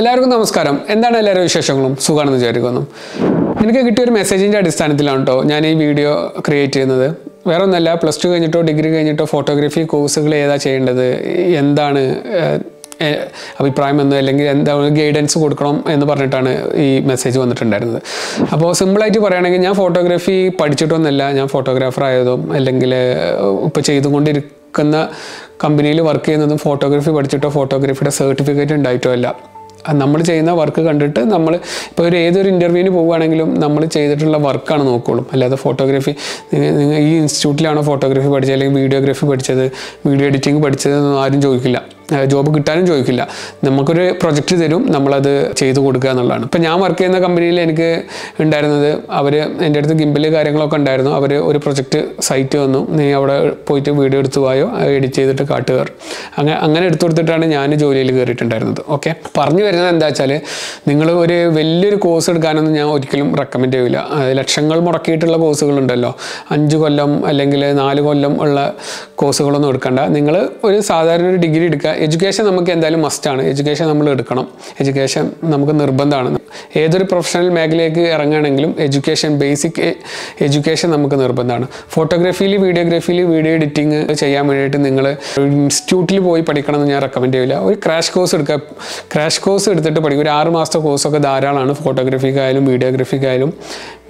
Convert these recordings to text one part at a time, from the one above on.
എല്ലാവർക്കും നമസ്കാരം. എന്താണ് എല്ലാവരും വിശേഷങ്ങളും? സുഖമാണെന്ന് വിചാരിക്കുന്നു. എനിക്ക് കിട്ടിയ ഒരു മെസ്സേജിന്റെ അടിസ്ഥാനത്തിലാണ് കേട്ടോ ഞാൻ ഈ വീഡിയോ ക്രിയേറ്റ് ചെയ്യുന്നത്. വേറെ ഒന്നല്ല പ്ലസ് ടു കഴിഞ്ഞിട്ടോ ഡിഗ്രി കഴിഞ്ഞിട്ടോ ഫോട്ടോഗ്രാഫി കോഴ്സുകൾ ഏതാ ചെയ്യേണ്ടത്? എന്താണ് അഭിപ്രായം എന്ന് അല്ലെങ്കിൽ എന്താ ഗൈഡൻസ് കൊടുക്കണം എന്ന് പറഞ്ഞിട്ടാണ് ഈ മെസ്സേജ് വന്നിട്ടുണ്ടായിരുന്നത്. അപ്പോൾ സിമ്പിളായിട്ട് പറയുകയാണെങ്കിൽ ഞാൻ ഫോട്ടോഗ്രാഫി പഠിച്ചിട്ടൊന്നുമല്ല ഞാൻ ഫോട്ടോഗ്രാഫർ ആയതും അല്ലെങ്കിൽ ഇപ്പോൾ ചെയ്തുകൊണ്ടിരിക്കുന്ന കമ്പനിയിൽ വർക്ക് ചെയ്യുന്നതും ഫോട്ടോഗ്രാഫി പഠിച്ചിട്ടോ ഫോട്ടോഗ്രാഫിയുടെ സർട്ടിഫിക്കറ്റ് ഉണ്ടായിട്ടോ അല്ല. നമ്മൾ ചെയ്യുന്ന വർക്ക് കണ്ടിട്ട് നമ്മൾ ഇപ്പോൾ ഒരു ഏതൊരു ഇന്റർവ്യൂവിന് പോവുകയാണെങ്കിലും നമ്മൾ ചെയ്തിട്ടുള്ള വർക്കാണ് നോക്കുകയുള്ളൂ അല്ലാതെ ഫോട്ടോഗ്രാഫി നിങ്ങൾ ഈ ഇൻസ്റ്റിറ്റ്യൂട്ടിലാണോ ഫോട്ടോഗ്രാഫി പഠിച്ചത് അല്ലെങ്കിൽ വീഡിയോഗ്രാഫി പഠിച്ചത് വീഡിയോ എഡിറ്റിംഗ് പഠിച്ചത് ആരും ചോദിക്കില്ല. ജോബ് കിട്ടാനും ചോദിക്കില്ല. നമുക്കൊരു പ്രൊജക്റ്റ് തരും നമ്മളത് ചെയ്തു കൊടുക്കുക എന്നുള്ളതാണ്. ഇപ്പം ഞാൻ വർക്ക് ചെയ്യുന്ന കമ്പനിയിൽ എനിക്ക് ഉണ്ടായിരുന്നത് അവർ എന്റെ അടുത്ത് ഗിംബിൽ കാര്യങ്ങളൊക്കെ ഉണ്ടായിരുന്നു. അവർ ഒരു പ്രൊജക്റ്റ് സൈറ്റ് വന്നു. നീ അവിടെ പോയിട്ട് വീഡിയോ എടുത്തു പോയോ എഡിറ്റ് ചെയ്തിട്ട് കാട്ടുക അങ്ങനെ അങ്ങനെ എടുത്തു കൊടുത്തിട്ടാണ് ഞാൻ ജോലിയിൽ കയറിയിട്ടുണ്ടായിരുന്നത് ഓക്കെ പറഞ്ഞു വരുന്നത് എന്താ വെച്ചാൽ നിങ്ങൾ ഒരു വലിയൊരു കോഴ്സ് എടുക്കാനൊന്നും ഞാൻ ഒരിക്കലും റെക്കമെൻഡ് ചെയ്യില്ല. ലക്ഷങ്ങൾ മുടക്കിയിട്ടുള്ള കോഴ്സുകളുണ്ടല്ലോ അഞ്ച് കൊല്ലം അല്ലെങ്കിൽ നാല് കൊല്ലം ഉള്ള കോഴ്സുകളൊന്നും എടുക്കണ്ട. നിങ്ങൾ ഒരു സാധാരണ ഒരു ഡിഗ്രി എടുക്കുക. എഡ്യൂക്കേഷൻ നമുക്ക് എന്തായാലും മസ്റ്റാണ് എഡ്യൂക്കേഷൻ നമ്മൾ എടുക്കണം. എഡ്യൂക്കേഷൻ നമുക്ക് നിർബന്ധമാണ്. ഏതൊരു പ്രൊഫഷണൽ മേഖലയിലേക്ക് ഇറങ്ങുകയാണെങ്കിലും എഡ്യൂക്കേഷൻ ബേസിക് എഡ്യൂക്കേഷൻ നമുക്ക് നിർബന്ധമാണ്. ഫോട്ടോഗ്രാഫിയിൽ വീഡിയോഗ്രാഫിയിൽ വീഡിയോ എഡിറ്റിംഗ് ചെയ്യാൻ വേണ്ടിയിട്ട് നിങ്ങൾ ഇൻസ്റ്റിറ്റ്യൂട്ടിൽ പോയി പഠിക്കണം എന്ന് ഞാൻ റെക്കമെൻഡ് ചെയ്യില്ല. ഒരു ക്രാഷ് കോഴ്സ് എടുക്കുക ക്രാഷ് കോഴ്സ് എടുത്തിട്ട് പഠിക്കും. ഒരു ആറ് മാസത്തെ കോഴ്സൊക്കെ ധാരാളമാണ്. ഫോട്ടോഗ്രാഫിക്കായാലും വീഡിയോഗ്രാഫിക്കായാലും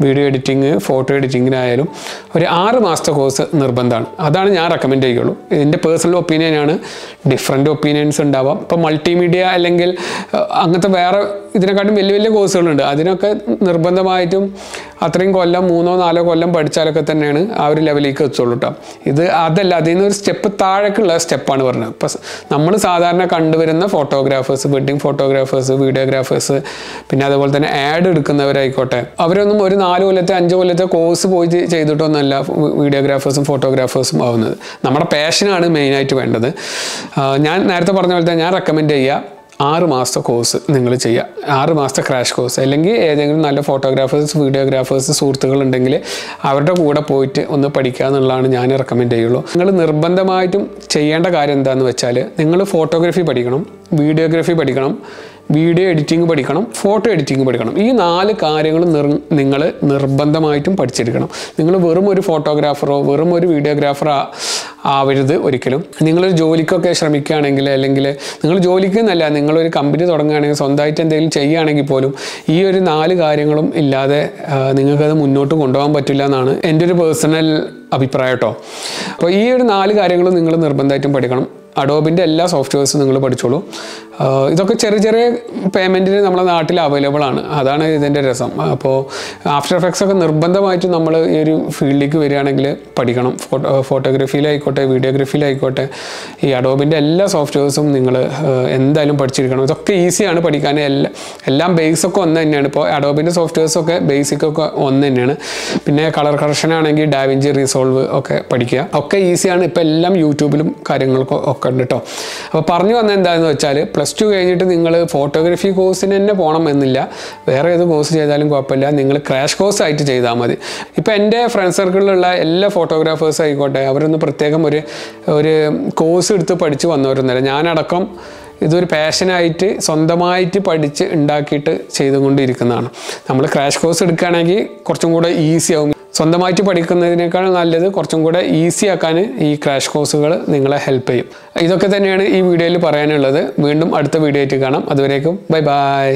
വീഡിയോ എഡിറ്റിംഗ് ഫോട്ടോ എഡിറ്റിങ്ങിനായാലും ഒരു ആറ് മാസത്തെ കോഴ്സ് നിർബന്ധമാണ്. അതാണ് ഞാൻ റെക്കമെൻഡ് ചെയ്യുള്ളൂ. ഇതിന്റെ പേഴ്സണൽ ഒപ്പീനിയനാണ് ഡിഫറെന്റ് ഒപ്പീനിയൻസ് ഉണ്ടാവാം. ഇപ്പോൾ മൾട്ടിമീഡിയ അല്ലെങ്കിൽ അങ്ങനത്തെ വേറെ ഇതിനെക്കാട്ടും വലിയ വലിയ കോഴ്സുകളുണ്ട് അതിനൊക്കെ നിർബന്ധമായിട്ടും അത്രയും കൊല്ലം മൂന്നോ നാലോ കൊല്ലം പഠിച്ചാലൊക്കെ തന്നെയാണ് ആ ഒരു ലെവലിലേക്ക് എത്തുള്ളൂ കേട്ടോ ഇത് അതല്ല അതിൽ നിന്ന് ഒരു സ്റ്റെപ്പ് താഴേക്കുള്ള സ്റ്റെപ്പാണ് പറഞ്ഞത്. ഇപ്പം നമ്മൾ സാധാരണ കണ്ടുവരുന്ന ഫോട്ടോഗ്രാഫേഴ്സ് വെഡ്ഡിങ് ഫോട്ടോഗ്രാഫേഴ്സ് വീഡിയോഗ്രാഫേഴ്സ് പിന്നെ അതുപോലെ തന്നെ ആഡ് എടുക്കുന്നവരായിക്കോട്ടെ. അവരൊന്നും ഒരു നാല് കൊല്ലത്തെ അഞ്ച് കൊല്ലത്തെ കോഴ്സ് പോയി ചെയ്തിട്ടൊന്നുമല്ല വീഡിയോഗ്രാഫേഴ്സും ഫോട്ടോഗ്രാഫേഴ്സും ആവുന്നത്. നമ്മുടെ പാഷനാണ് മെയിനായിട്ട് വേണ്ടത്. ഞാൻ നേരത്തെ പറഞ്ഞ പോലെ തന്നെ ഞാൻ റെക്കമെൻഡ് ചെയ്യുക ആറ് മാസത്തെ കോഴ്സ് നിങ്ങൾ ചെയ്യുക ആറ് മാസത്തെ ക്രാഷ് കോഴ്സ് അല്ലെങ്കിൽ ഏതെങ്കിലും നല്ല ഫോട്ടോഗ്രാഫേഴ്സ് വീഡിയോഗ്രാഫേഴ്സ് സുഹൃത്തുക്കളുണ്ടെങ്കിൽ അവരുടെ കൂടെ പോയിട്ട് ഒന്ന് പഠിക്കുക എന്നുള്ളതാണ് ഞാൻ റെക്കമെൻഡ് ചെയ്യുള്ളൂ. നിങ്ങൾ നിർബന്ധമായിട്ടും ചെയ്യേണ്ട കാര്യം എന്താണെന്ന് വെച്ചാൽ നിങ്ങൾ ഫോട്ടോഗ്രാഫി പഠിക്കണം വീഡിയോഗ്രാഫി പഠിക്കണം വീഡിയോ എഡിറ്റിംഗ് പഠിക്കണം ഫോട്ടോ എഡിറ്റിംഗ് പഠിക്കണം. ഈ നാല് കാര്യങ്ങൾ നിർ നിങ്ങൾ നിർബന്ധമായിട്ടും പഠിച്ചെടുക്കണം. നിങ്ങൾ വെറും ഒരു ഫോട്ടോഗ്രാഫറോ വെറും ഒരു വീഡിയോഗ്രാഫറോ ആവരുത് ഒരിക്കലും. നിങ്ങളൊരു ജോലിക്കൊക്കെ ശ്രമിക്കുകയാണെങ്കിൽ അല്ലെങ്കിൽ നിങ്ങൾ ജോലിക്ക് എന്നല്ല നിങ്ങളൊരു കമ്പനി തുടങ്ങുകയാണെങ്കിൽ സ്വന്തമായിട്ട് എന്തെങ്കിലും ചെയ്യുകയാണെങ്കിൽ പോലും ഈ ഒരു നാല് കാര്യങ്ങളും ഇല്ലാതെ നിങ്ങൾക്കത് മുന്നോട്ട് കൊണ്ടുപോകാൻ പറ്റില്ല എന്നാണ് എന്റെ ഒരു പേഴ്സണൽ അഭിപ്രായം കേട്ടോ. അപ്പോൾ ഈ ഒരു നാല് കാര്യങ്ങളും നിങ്ങൾ നിർബന്ധമായിട്ടും പഠിക്കണം. അഡോബിന്റെ എല്ലാ സോഫ്റ്റ്വെയർസും നിങ്ങൾ പഠിച്ചോളൂ. ഇതൊക്കെ ചെറിയ ചെറിയ പേയ്മെന്റിന് നമ്മുടെ നാട്ടിൽ അവൈലബിൾ ആണ്. അതാണ് ഇതിന്റെ രസം. അപ്പോൾ ആഫ്റ്റർ എഫക്ട്സ് ഒക്കെ നിർബന്ധമായിട്ടും നമ്മൾ ഈ ഒരു ഫീൽഡിലേക്ക് വരികയാണെങ്കിൽ പഠിക്കണം. ഫോട്ടോ ഫോട്ടോഗ്രാഫിയിലായിക്കോട്ടെ വീഡിയോഗ്രാഫിയിലായിക്കോട്ടെ ഈ അഡോബിന്റെ എല്ലാ സോഫ്റ്റ്വെയർസും നിങ്ങൾ എന്തായാലും പഠിച്ചിരിക്കണം. ഇതൊക്കെ ഈസിയാണ് പഠിക്കാൻ. എല്ലാ എല്ലാം ബേസൊക്കെ ഒന്ന് തന്നെയാണ്. ഇപ്പോൾ അഡോബിന്റെ സോഫ്റ്റ്വെയർസൊക്കെ ബേസിക് ഒക്കെ ഒന്ന് തന്നെയാണ്. പിന്നെ കളർ കറക്ഷൻ ആണെങ്കിൽ ഡാവിഞ്ചി റീസോൾവ് ഒക്കെ പഠിക്കുക. ഒക്കെ ഈസിയാണ് ഇപ്പോൾ എല്ലാം യൂട്യൂബിലും കാര്യങ്ങൾക്കും ഒക്കെ ഉണ്ട് കേട്ടോ അപ്പോൾ പറഞ്ഞു വന്നത് എന്താണെന്ന് വെച്ചാൽ പ്ലസ് ടു കഴിഞ്ഞിട്ട് നിങ്ങൾ ഫോട്ടോഗ്രാഫി കോഴ്സിന് തന്നെ പോകണം എന്നില്ല. വേറെ ഏത് കോഴ്സ് ചെയ്താലും കുഴപ്പമില്ല. നിങ്ങൾ ക്രാഷ് കോഴ്സ് ആയിട്ട് ചെയ്താൽ മതി. ഇപ്പോൾ എന്റെ ഫ്രണ്ട് സർക്കിളിലുള്ള എല്ലാ ഫോട്ടോഗ്രാഫേഴ്സ് ആയിക്കോട്ടെ അവരൊന്നും പ്രത്യേകം ഒരു ഒരു കോഴ്സ് എടുത്ത് പഠിച്ച് വന്നവരൊന്നുമില്ല. ഞാനടക്കം ഇതൊരു പാഷനായിട്ട് സ്വന്തമായിട്ട് പഠിച്ച് ഉണ്ടാക്കിയിട്ട് ചെയ്തുകൊണ്ടിരിക്കുന്നതാണ്. നമ്മൾ ക്രാഷ് കോഴ്സ് എടുക്കുകയാണെങ്കിൽ കുറച്ചും കൂടെ ഈസി ആവും. സ്വന്തമായിട്ട് പഠിക്കുന്നതിനേക്കാൾ നല്ലത് കുറച്ചും കൂടെ ഈസി ആക്കാൻ ഈ ക്രാഷ് കോഴ്സുകൾ നിങ്ങളെ ഹെൽപ്പ് ചെയ്യും. ഇതൊക്കെ തന്നെയാണ് ഈ വീഡിയോയിൽ പറയാനുള്ളത്. വീണ്ടും അടുത്ത വീഡിയോ ആയിട്ട് കാണാം. അതുവരേക്കും ബൈ ബൈ